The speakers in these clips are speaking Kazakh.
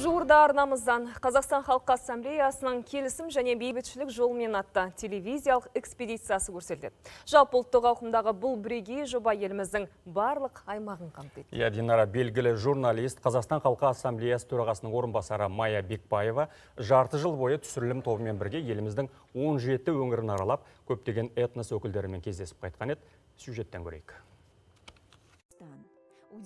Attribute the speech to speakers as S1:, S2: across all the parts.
S1: Жуырда арнамыздан Қазақстан халқы ассамблеясының келісім және бейбітшілік жолымен атты телевизиялық экспедициясы көрсетіледі. Жалпы ұлттық ауқымдағы бұл бірегей жоба еліміздің барлық аймағын қамтиды.
S2: Иә, Динара белгілі журналист Қазақстан халқы ассамблеясы төрағасының орынбасары Майя Бекбаева жарты жыл бойы түсірілім тобымен бірге еліміздің 17 өңірін аралап, көптеген этнос өкілдерімен кездесіп қайтқан еді. Сюжеттен көрейік.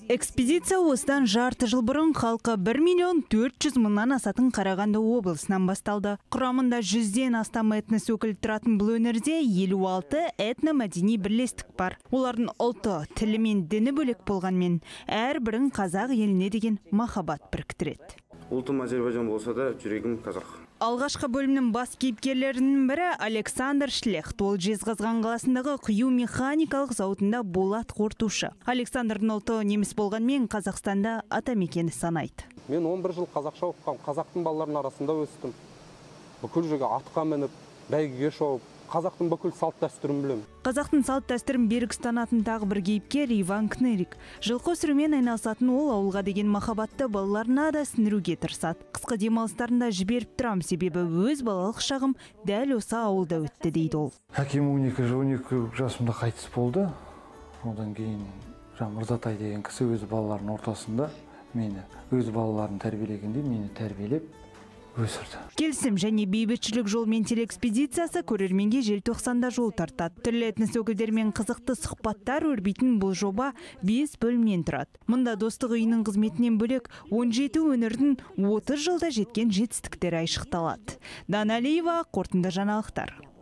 S3: Экспедиция осыдан жарты жыл бұрын халқы 1 миллион 400 мыңнан асатын Қарағанды облысынан басталды. Құрамында жүзден астам этнос өкілі тұратын бұл өңірде 56 этно-мәдени бірлестік бар. Олардың ұлты, тілі мен діні бөлек болғанмен, әр бірін қазақ еліне деген махаббат біріктіреді.
S4: Ұлтым әзербайжан болса да жүрегім қазақ
S3: Алғашқы бөлімнің бас кейіпкерлерінің бірі Александр Шлехт. Ол Жезқазған қаласындағы құю механикалық зауытында болат қортушы. Александрдың ұлты неміс болғанмен Қазақстанда атамекені санайды.
S5: Мен 11 жыл қазақша оқығам, қазақтың балаларының арасында өстім. Бүкіл жерге атқа мініп, бәйгеге шауып, қазақтың бүкіл салт дәстүрін білемін.
S3: Қазақтың салт дәстүрін берік ұстанатын тағы бір кейіпкер иван кнерик. Жылқы өсірумен айналысатын ол ауылға деген махаббатты балаларына да сіңіруге тырысады. Қысқы демалыстарында жіберіп тұрам. Себебі өз балалық шағым дәл осы ауылда өтті дейді ол.
S6: Әкем он екі он екі жасымда қайтыс болды. Одан кейін жаңағы мырзатай деген кісі өз балаларының ортасында мені өз балаларын тәрбиелегенде мені тәрбиелеп өсірді.
S3: Келісім және бейбітшілік жолмен телеэкспедициясы көрерменге желтоқсанда жол тартады. Түрлі этнос өкілдерімен қызықты сұхбаттар өрбитін бұл жоба бес бөлімнен тұрады. Мұнда достық үйінің қызметінен бөлек 17 өңірдің 30 жылда жеткен жетістіктері айшықталады. Дана алиева қорытынды жаңалықтар.